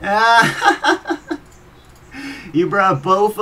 you brought both